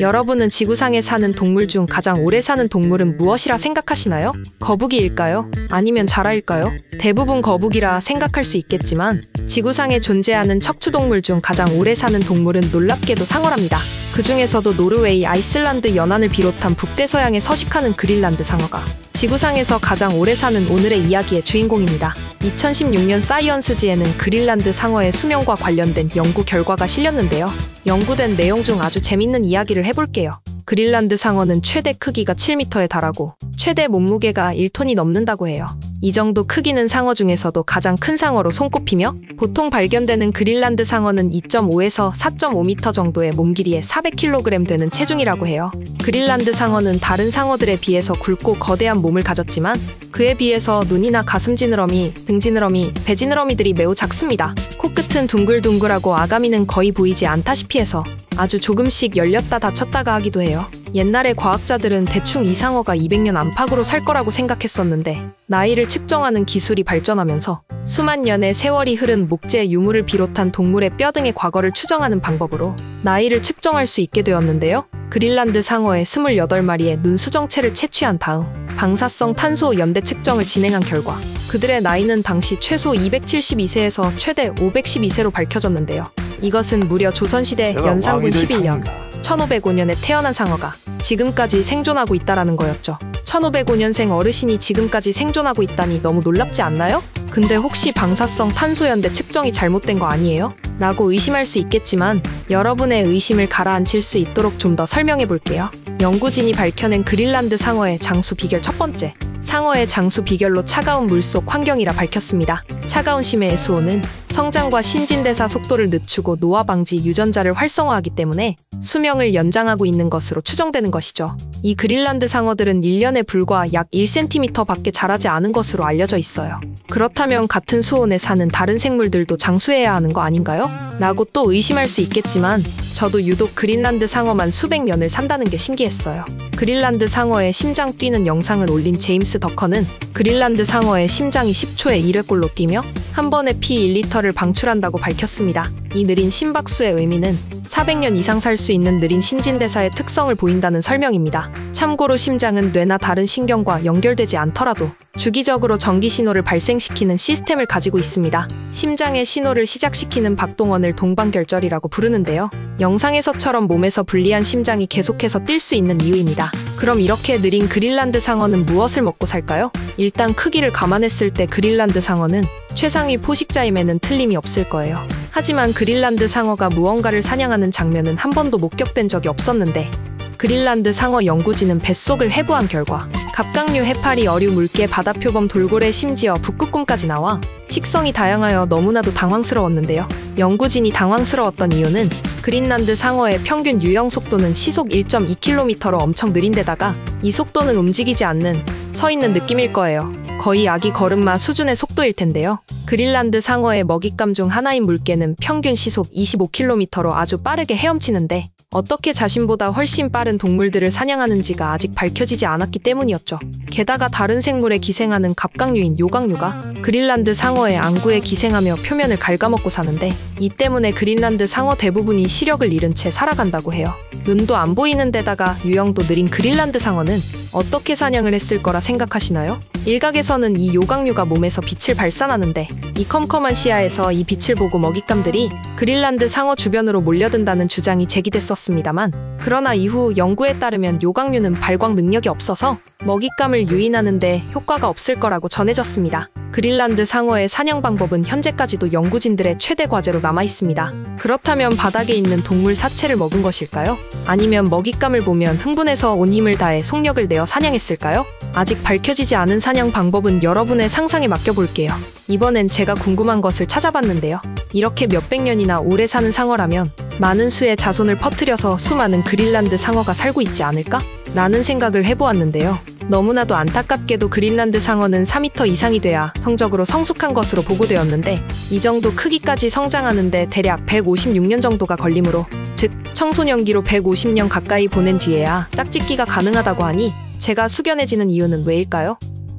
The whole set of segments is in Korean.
여러분은 지구상에 사는 동물 중 가장 오래 사는 동물은 무엇이라 생각하시나요? 거북이일까요? 아니면 자라일까요? 대부분 거북이라 생각할 수 있겠지만 지구상에 존재하는 척추동물 중 가장 오래 사는 동물은 놀랍게도 상어랍니다. 그 중에서도 노르웨이, 아이슬란드 연안을 비롯한 북대서양에 서식하는 그린란드 상어가 지구상에서 가장 오래 사는 오늘의 이야기의 주인공입니다. 2016년 사이언스지에는 그린란드 상어의 수명과 관련된 연구 결과가 실렸는데요. 연구된 내용 중 아주 재밌는 이야기를 해볼게요. 그린란드 상어는 최대 크기가 7m에 달하고 최대 몸무게가 1톤이 넘는다고 해요. 이 정도 크기는 상어 중에서도 가장 큰 상어로 손꼽히며 보통 발견되는 그린란드 상어는 2.5에서 4.5m 정도의 몸 길이에 400kg 되는 체중이라고 해요. 그린란드 상어는 다른 상어들에 비해서 굵고 거대한 몸을 가졌지만 그에 비해서 눈이나 가슴 지느러미, 등 지느러미, 배 지느러미들이 매우 작습니다. 코끝은 둥글둥글하고 아가미는 거의 보이지 않다시피 해서 아주 조금씩 열렸다 닫혔다가 하기도 해요. 옛날에 과학자들은 대충 이 상어가 200년 안팎으로 살 거라고 생각했었는데 나이를 측정하는 기술이 발전하면서 수만 년의 세월이 흐른 목재 유물을 비롯한 동물의 뼈 등의 과거를 추정하는 방법으로 나이를 측정할 수 있게 되었는데요. 그린란드 상어의 28마리의 눈 수정체를 채취한 다음 방사성 탄소 연대 측정을 진행한 결과 그들의 나이는 당시 최소 272세에서 최대 512세로 밝혀졌는데요. 이것은 무려 조선시대 연산군 11년 1505년에 태어난 상어가 지금까지 생존하고 있다라는 거였죠. 1505년생 어르신이 지금까지 생존하고 있다니 너무 놀랍지 않나요? 근데 혹시 방사성 탄소연대 측정이 잘못된 거 아니에요? 라고 의심할 수 있겠지만 여러분의 의심을 가라앉힐 수 있도록 좀 더 설명해 볼게요. 연구진이 밝혀낸 그린란드 상어의 장수 비결 첫 번째. 상어의 장수 비결로 차가운 물속 환경이라 밝혔습니다. 차가운 심해의 수온은 성장과 신진대사 속도를 늦추고 노화 방지 유전자를 활성화하기 때문에 수명을 연장하고 있는 것으로 추정되는 것이죠. 이 그린란드 상어들은 1년에 불과 약 1cm 밖에 자라지 않은 것으로 알려져 있어요. 그렇다면 같은 수온에 사는 다른 생물들도 장수해야 하는 거 아닌가요? 라고 또 의심할 수 있겠지만 저도 유독 그린란드 상어만 수백 년을 산다는 게 신기했어요. 그린란드 상어의 심장 뛰는 영상을 올린 제임스 더커는 그린란드 상어의 심장이 10초에 1회꼴로 뛰며 한 번에 피 1리터를 방출한다고 밝혔습니다. 이 느린 심박수의 의미는 400년 이상 살 수 있는 느린 신진대사의 특성을 보인다는 설명입니다. 참고로 심장은 뇌나 다른 신경과 연결되지 않더라도 주기적으로 전기 신호를 발생시키는 시스템을 가지고 있습니다. 심장의 신호를 시작시키는 박동원을 동방결절이라고 부르는데요. 영상에서처럼 몸에서 분리한 심장이 계속해서 뛸 수 있는 이유입니다. 그럼 이렇게 느린 그린란드 상어는 무엇을 먹고 살까요? 일단 크기를 감안했을 때 그린란드 상어는 최상위 포식자임에는 틀림이 없을 거예요. 하지만 그린란드 상어가 무언가를 사냥하는 장면은 한 번도 목격된 적이 없었는데 그린란드 상어 연구진은 뱃속을 해부한 결과 갑각류 해파리 어류 물개 바다표범 돌고래 심지어 북극곰까지 나와 식성이 다양하여 너무나도 당황스러웠는데요. 연구진이 당황스러웠던 이유는 그린란드 상어의 평균 유영 속도는 시속 1.2km로 엄청 느린 데다가 이 속도는 움직이지 않는 서 있는 느낌일 거예요. 거의 아기 걸음마 수준의 속도일 텐데요. 그린란드 상어의 먹잇감 중 하나인 물개는 평균 시속 25km로 아주 빠르게 헤엄치는데 어떻게 자신보다 훨씬 빠른 동물들을 사냥하는지가 아직 밝혀지지 않았기 때문이었죠. 게다가 다른 생물에 기생하는 갑각류인 요각류가 그린란드 상어의 안구에 기생하며 표면을 갉아먹고 사는데 이 때문에 그린란드 상어 대부분이 시력을 잃은 채 살아간다고 해요. 눈도 안 보이는 데다가 유형도 느린 그린란드 상어는 어떻게 사냥을 했을 거라 생각하시나요? 일각에서는 이 요각류가 몸에서 빛을 발산하는데 이 컴컴한 시야에서 이 빛을 보고 먹잇감들이 그린란드 상어 주변으로 몰려든다는 주장이 제기됐었습니다만 그러나 이후 연구에 따르면 요각류는 발광 능력이 없어서 먹잇감을 유인하는데 효과가 없을 거라고 전해졌습니다. 그린란드 상어의 사냥 방법은 현재까지도 연구진들의 최대 과제로 남아 있습니다. 그렇다면 바닥에 있는 동물 사체를 먹은 것일까요? 아니면 먹잇감을 보면 흥분해서 온 힘을 다해 속력을 내어 사냥했을까요? 아직 밝혀지지 않은 사냥 방법은 여러분의 상상에 맡겨볼게요. 이번엔 제가 궁금한 것을 찾아봤는데요. 이렇게 몇백 년이나 오래 사는 상어라면 많은 수의 자손을 퍼뜨려서 수많은 그린란드 상어가 살고 있지 않을까? 라는 생각을 해보았는데요. 너무나도 안타깝게도 그린란드 상어는 4m 이상이 돼야 성적으로 성숙한 것으로 보고되었는데 이 정도 크기까지 성장하는데 대략 156년 정도가 걸리므로 즉 청소년기로 150년 가까이 보낸 뒤에야 짝짓기가 가능하다고 하니 제가 숙연해지는 이유는 왜일까요?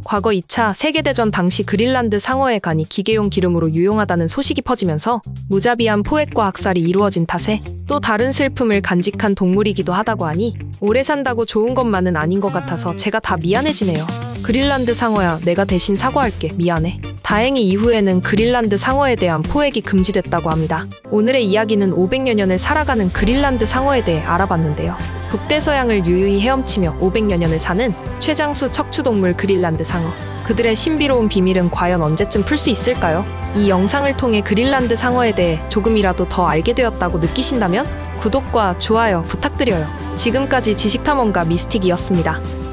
과거 2차 세계대전 당시 그린란드 상어의 간이 기계용 기름으로 유용하다는 소식이 퍼지면서 무자비한 포획과 학살이 이루어진 탓에 또 다른 슬픔을 간직한 동물이기도 하다고 하니 오래 산다고 좋은 것만은 아닌 것 같아서 제가 다 미안해지네요. 그린란드 상어야, 내가 대신 사과할게. 미안해. 다행히 이후에는 그린란드 상어에 대한 포획이 금지됐다고 합니다. 오늘의 이야기는 500여 년을 살아가는 그린란드 상어에 대해 알아봤는데요. 북대서양을 유유히 헤엄치며 500여 년을 사는 최장수 척추동물 그린란드 상어. 그들의 신비로운 비밀은 과연 언제쯤 풀 수 있을까요? 이 영상을 통해 그린란드 상어에 대해 조금이라도 더 알게 되었다고 느끼신다면 구독과 좋아요 부탁드려요. 지금까지 지식탐험가 미스틱이었습니다.